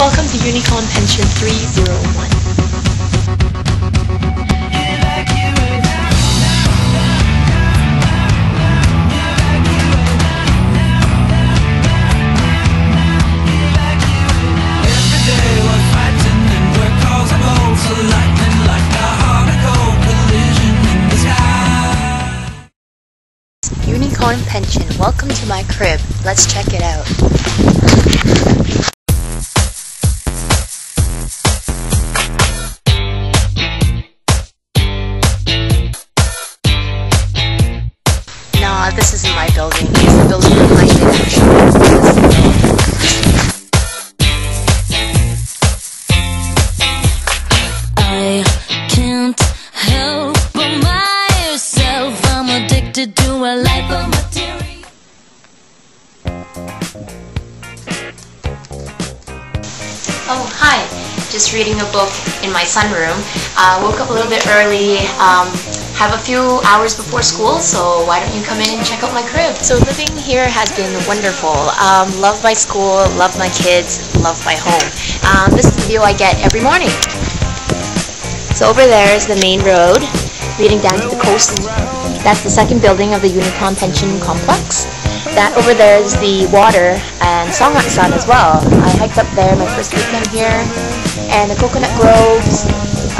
Welcome to Unicorn Pension 301. Unicorn Pension, welcome to my crib. Let's check it out. Oh, hi. Just reading a book in my sunroom. Uh, woke up a little bit early. Um, have a few hours before school, so why don't you come in and check out my crib? So living here has been wonderful. Um, love my school, love my kids, love my home. Um, this is the view I get every morning. So over there is the main road leading down to the coast. That's the second building of the Unicorn Pension Complex. That over there is the water and Songak-san as well. I hiked up there my first weekend here. And the coconut groves,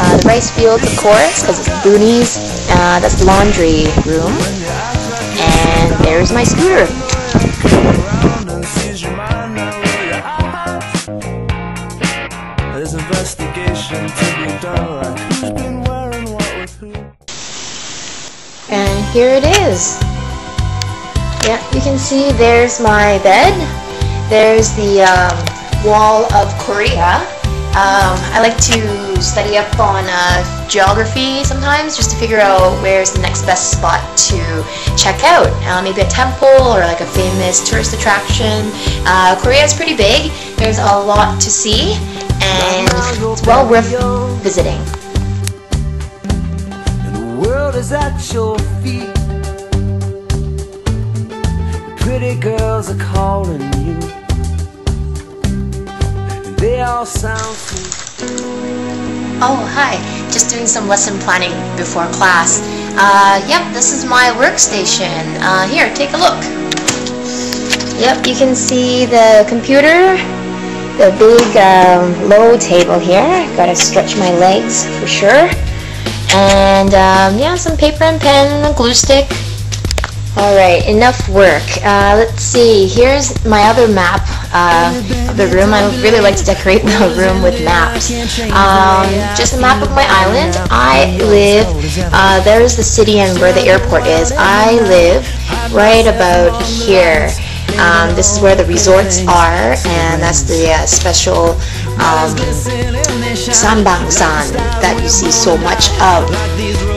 uh, the rice fields of course, because it's the boonies. Uh, that's the laundry room. And there's my scooter. There's investigation to be done, like who's been wearing what with who. And here it is. Yeah, you can see there's my bed. There's the um, wall of Korea. Um, I like to study up on uh, geography sometimes just to figure out where's the next best spot to check out. Uh, maybe a temple or like a famous tourist attraction. Uh, Korea is pretty big. There's a lot to see and it's well worth visiting. And the world is at your feet. Pretty girls are calling you. They all sound sweet. Oh, hi. Just doing some lesson planning before class. Uh, yep, this is my workstation. Uh, here, take a look. Yep, you can see the computer, the big um, low table here. Gotta stretch my legs for sure. And um, yeah, some paper and pen, a glue stick. Alright, enough work. Uh, let's see, here's my other map uh, of the room. I really like to decorate the room with maps. Um, just a map of my island. I live, uh, there's the city and where the airport is. I live right about here. Um, this is where the resorts are, and that's the uh, special um, Sambangsan that you see so much of.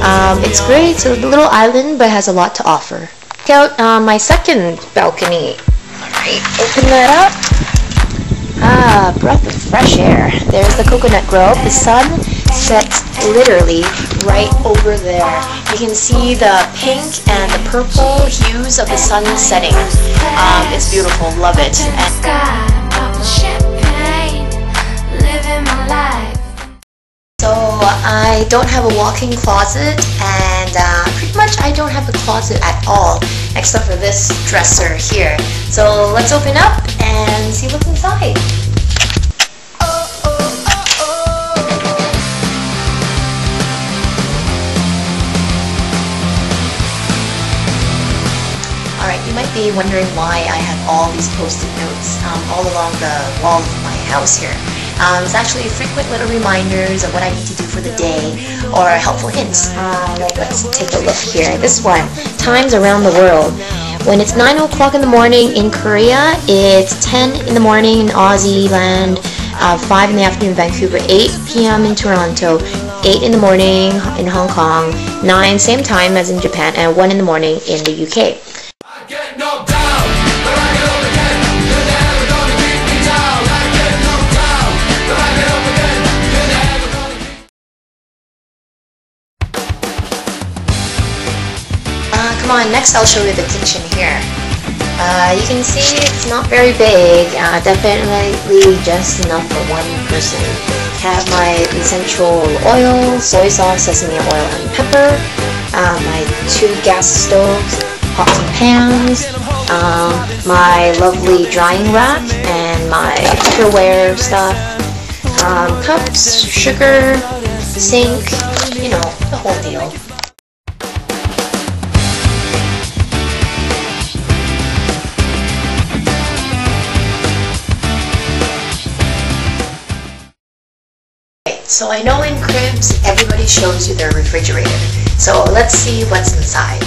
Um, it's great. It's a little island, but has a lot to offer. Out uh, my second balcony. Alright, open that up. Ah, breath of fresh air. There's the coconut grove. The sun sets literally right over there. You can see the pink and the purple hues of the sun setting. Um, it's beautiful. Love it. And I don't have a walk-in closet and uh, pretty much I don't have a closet at all except for this dresser here. So let's open up and see what's inside. Alright, you might be wondering why I have all these post-it notes um, all along the walls of my house here. Um, it's actually frequent little reminders of what I need to do for the day or helpful hints. Uh, let's take a look here. This one, times around the world. When it's 9 o'clock in the morning in Korea, it's 10 in the morning in Aussie land, uh, 5 in the afternoon in Vancouver, 8 p.m. in Toronto, 8 in the morning in Hong Kong, 9 same time as in Japan, and 1 in the morning in the UK. Come on, next I'll show you the kitchen here. Uh, you can see it's not very big, uh, definitely just enough for one person. Have my essential oil, soy sauce, sesame oil, and pepper. Uh, my two gas stoves, pots and pans, um, my lovely drying rack, and my Tupperware stuff, um, cups, sugar, sink, you know, the whole deal. So I know in cribs everybody shows you their refrigerator. So let's see what's inside.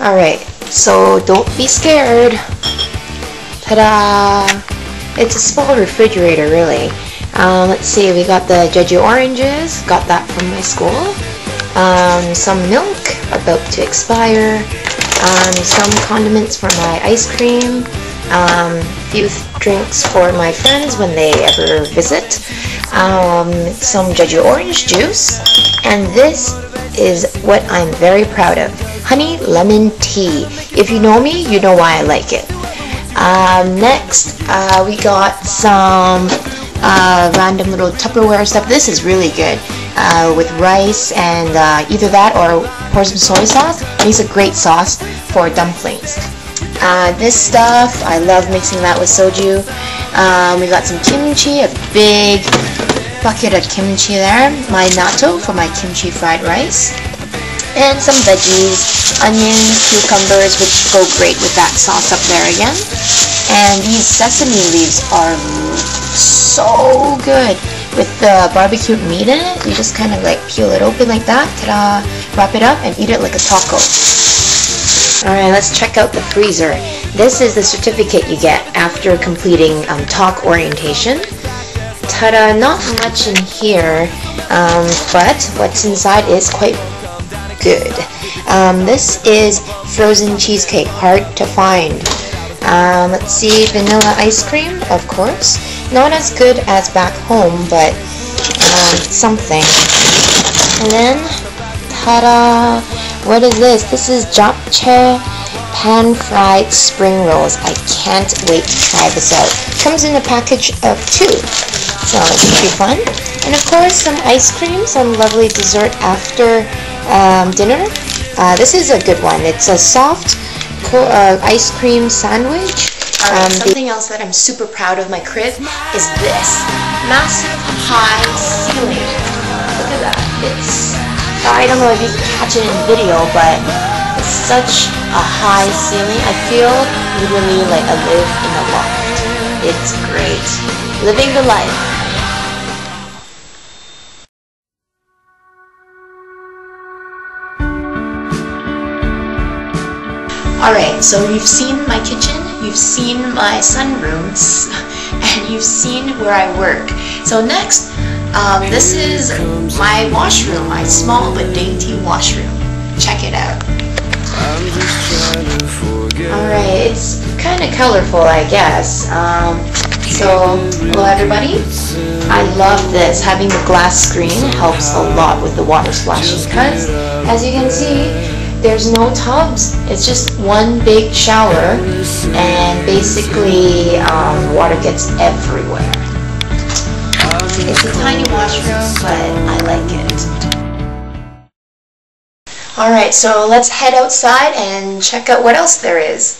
Alright, so don't be scared. Ta-da! It's a small refrigerator really. Um, let's see, we got the Jeju oranges, got that from my school. Um, some milk, about to expire. Um, some condiments for my ice cream. Um, few drinks for my friends when they ever visit. Um, some Jeju orange juice. And this is what I'm very proud of. Honey lemon tea. If you know me, you know why I like it. Um, next, uh, we got some uh, random little Tupperware stuff. This is really good uh, with rice and uh, either that or pour some soy sauce. Makes a great sauce for dumplings. Uh, this stuff, I love mixing that with soju. Um, we got some kimchi, a big bucket of kimchi there. My natto for my kimchi fried rice. And some veggies, onions, cucumbers, which go great with that sauce up there again. And these sesame leaves are so good with the barbecued meat in it. You just kind of like peel it open like that, ta-da, wrap it up and eat it like a taco. Alright, let's check out the freezer. This is the certificate you get after completing um, TaLK orientation. Ta-da, not much in here, um, but what's inside is quite good. Um, this is frozen cheesecake, hard to find. Um, let's see, vanilla ice cream, of course. Not as good as back home, but um, something. And then, ta-da! What is this? This is japchae pan-fried spring rolls. I can't wait to try this out. Comes in a package of two, so it should be fun. And of course, some ice cream, some lovely dessert after um, dinner. Uh, this is a good one. It's a soft uh, ice cream sandwich. Um, something else that I'm super proud of my crib is this massive high ceiling. Look at that. It's I don't know if you can catch it in video, but it's such a high ceiling. I feel literally like I live in a loft. It's great. Living the life. Alright, so you've seen my kitchen, you've seen my sunrooms, and you've seen where I work. So next, um, this is my washroom, my small but dainty washroom. Check it out. I'm just trying to forget. Alright, it's kind of colorful, I guess. Um, so, hello everybody. I love this. Having the glass screen helps a lot with the water splashing because, as you can see, there's no tubs. It's just one big shower and basically um, water gets everywhere. It's a tiny washroom, but I like it. Alright, so let's head outside and check out what else there is.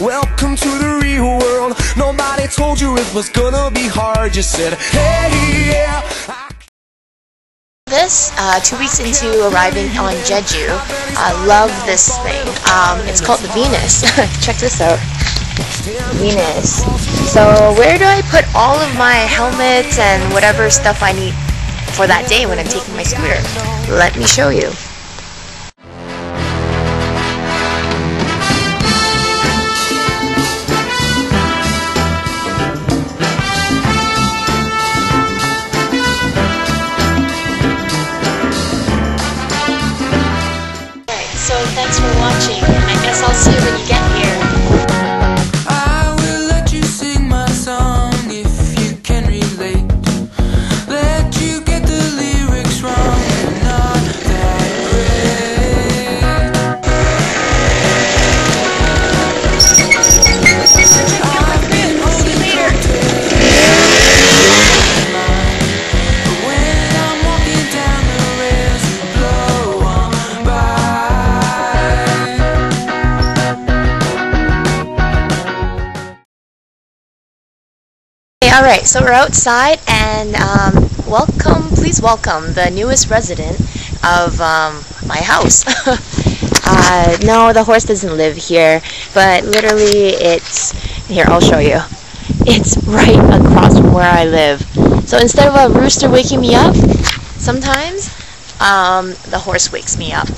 Welcome to the real world. Nobody told you it was gonna be hard. You said, hey, yeah. This, uh, two weeks into arriving on Jeju, I love this thing. Um, it's called the Venus. Check this out. Venus. So where do I put all of my helmets and whatever stuff I need for that day when I'm taking my scooter? Let me show you. thanks for watching, I guess I'll see you when you get so we're outside, and um, welcome, please welcome the newest resident of um, my house. uh, no, the horse doesn't live here, but literally, it's here. I'll show you. It's right across from where I live. So instead of a rooster waking me up, sometimes um, the horse wakes me up.